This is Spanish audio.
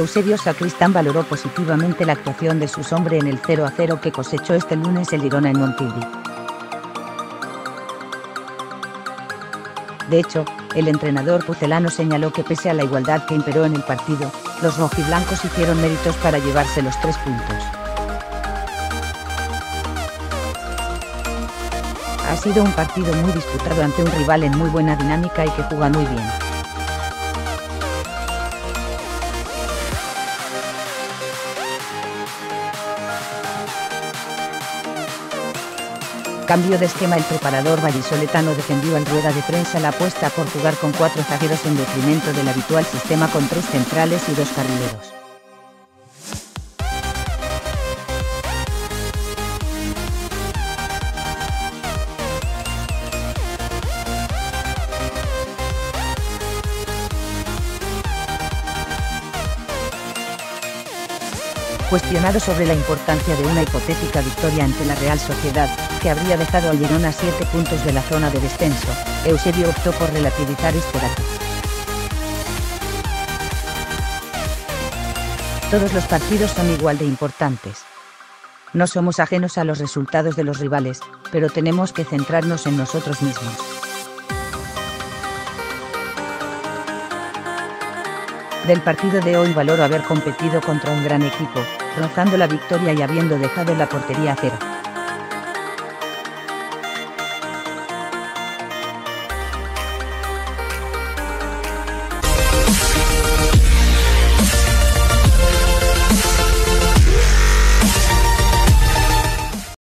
Eusebio Sacristán valoró positivamente la actuación de su hombre en el 0 a 0 que cosechó este lunes el Girona en Montilivi. De hecho, el entrenador pucelano señaló que pese a la igualdad que imperó en el partido, los rojiblancos hicieron méritos para llevarse los tres puntos. Ha sido un partido muy disputado ante un rival en muy buena dinámica y que juega muy bien. Cambio de esquema El preparador vallisoletano defendió en rueda de prensa la apuesta por jugar con cuatro zagueros en detrimento del habitual sistema con tres centrales y dos carrileros. Cuestionado sobre la importancia de una hipotética victoria ante la Real Sociedad, que habría dejado al Girona a siete puntos de la zona de descenso, Eusebio optó por relativizar este dato. Todos los partidos son igual de importantes. No somos ajenos a los resultados de los rivales, pero tenemos que centrarnos en nosotros mismos. Del partido de hoy valoro haber competido contra un gran equipo, rozando la victoria y habiendo dejado la portería a cero.